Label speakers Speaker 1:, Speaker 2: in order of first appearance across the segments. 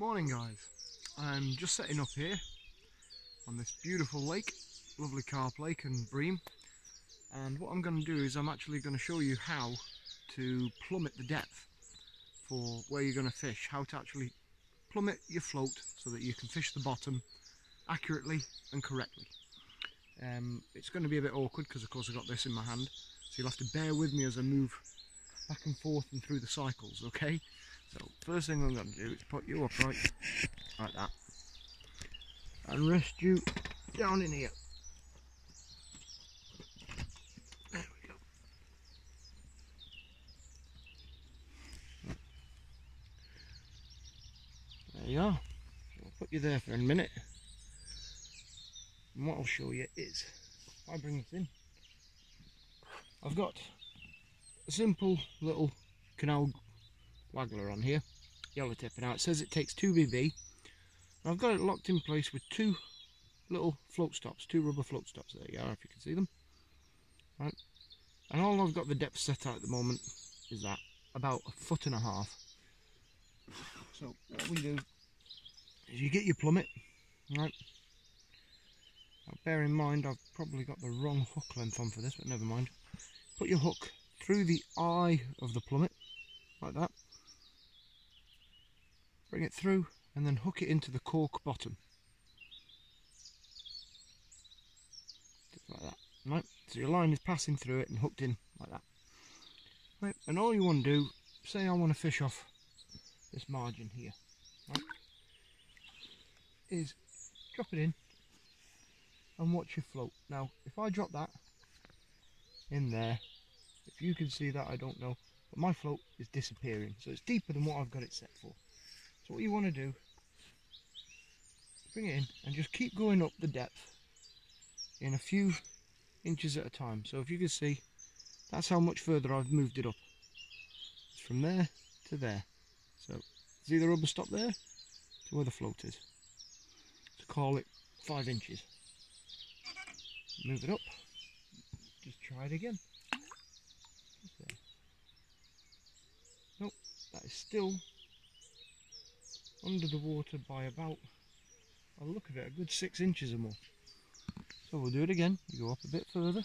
Speaker 1: Morning guys, I'm just setting up here on this beautiful lake, lovely Carp Lake and Bream. And what I'm going to do is I'm actually going to show you how to plummet the depth for where you're going to fish, how to actually plummet your float so that you can fish the bottom accurately and correctly. Um, it's going to be a bit awkward because of course I've got this in my hand so you'll have to bear with me as I move back and forth and through the cycles okay so first thing I'm going to do is put you upright like that. And rest you down in here. There we go. There you are. I'll put you there for a minute. And what I'll show you is I bring this in. I've got a simple little canal waggler on here. Yellow tip now it says it takes 2 BB I've got it locked in place with two little float stops two rubber float stops. There you are if you can see them. Right. And all I've got the depth set at at the moment is that about a foot and a half. So what we do is you get your plummet right? Now bear in mind I've probably got the wrong hook length on for this but never mind. Put your hook through the eye of the plummet like that bring it through and then hook it into the cork bottom. Just like that. Right so your line is passing through it and hooked in like that. Right and all you want to do say I want to fish off this margin here right is drop it in and watch your float. Now if I drop that in there if you can see that I don't know but my float is disappearing so it's deeper than what I've got it set for so what you want to do. Bring it in and just keep going up the depth in a few inches at a time. So if you can see that's how much further I've moved it up. It's from there to there. So see the rubber stop there? To where the float is. To call it five inches. Move it up. Just try it again. Nope that is still under the water by about I'll look at it a good six inches or more. So we'll do it again. You go up a bit further.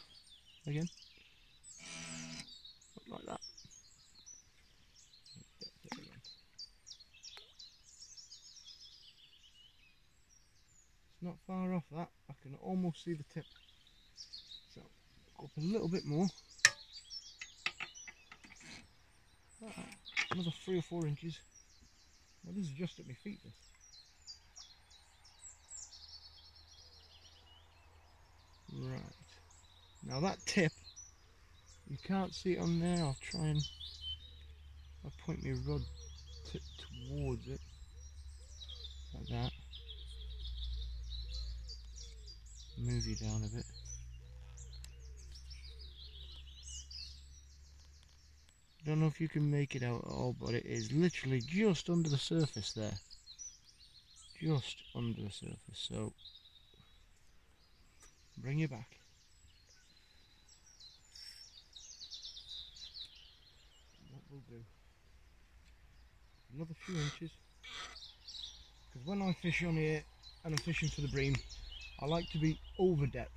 Speaker 1: Again. Like that. It's not far off that. I can almost see the tip. So up a little bit more. Another three or four inches well, this is just at my feet this right. Now that tip you can't see it on there. I'll try and I'll point my rod tip towards it like that. Move you down a bit know if you can make it out at all but it is literally just under the surface there. Just under the surface so bring you back. What we'll do another few inches. Because when I fish on here and I'm fishing for the bream I like to be over depth.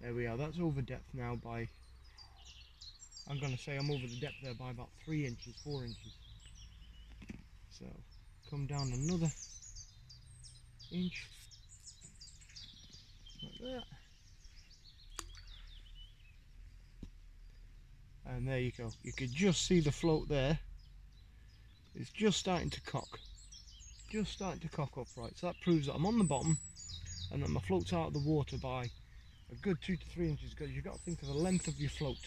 Speaker 1: There we are that's over depth now by I'm going to say I'm over the depth there by about three inches, four inches. So come down another inch, like that. And there you go. You could just see the float there. It's just starting to cock. Just starting to cock upright. So that proves that I'm on the bottom and that my float's out of the water by a good two to three inches because you've got to think of the length of your float.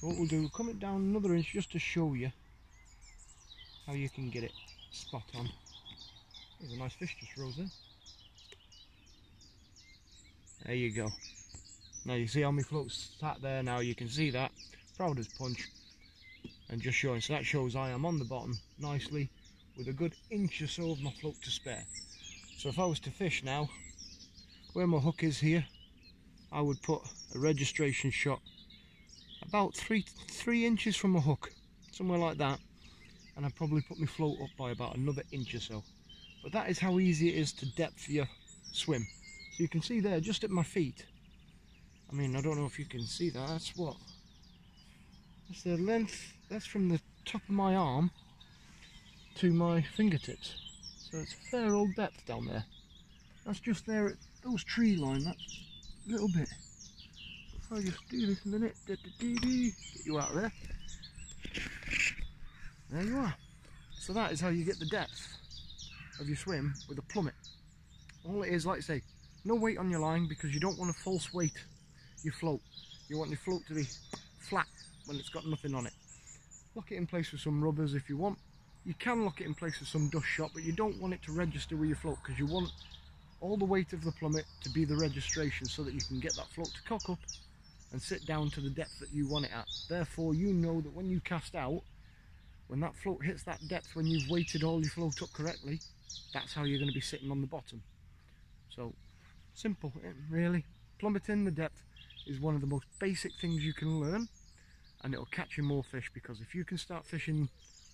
Speaker 1: So what we'll do, we'll come it down another inch just to show you how you can get it spot on. There's a nice fish just rose in. There you go. Now you see how my float's sat there now, you can see that. Proud as punch. And just showing, so that shows I am on the bottom nicely with a good inch or so of my float to spare. So if I was to fish now, where my hook is here, I would put a registration shot about three three inches from a hook, somewhere like that. and I'd probably put my float up by about another inch or so. But that is how easy it is to depth your swim. So you can see there, just at my feet. I mean, I don't know if you can see that. That's what? That's the length, that's from the top of my arm to my fingertips. So it's a fair old depth down there. That's just there at those tree line, that little bit. If I just do this in a minute, da, da, get you out of there. There you are. So that is how you get the depth of your swim with a plummet. All it is, like I say, no weight on your line because you don't want a false weight your float. You want your float to be flat when it's got nothing on it. Lock it in place with some rubbers if you want. You can lock it in place with some dust shot, but you don't want it to register with your float because you want all the weight of the plummet to be the registration so that you can get that float to cock up and sit down to the depth that you want it at. Therefore, you know that when you cast out, when that float hits that depth, when you've weighted all your float up correctly, that's how you're going to be sitting on the bottom. So, simple, eh, really. Plummeting the depth is one of the most basic things you can learn, and it'll catch you more fish because if you can start fishing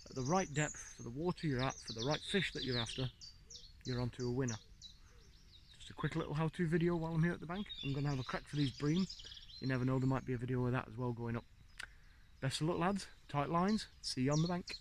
Speaker 1: at the right depth for the water you're at, for the right fish that you're after, you're onto a winner. Just a quick little how-to video while I'm here at the bank. I'm going to have a crack for these bream. You never know, there might be a video of that as well going up. Best of luck lads, tight lines, see you on the bank.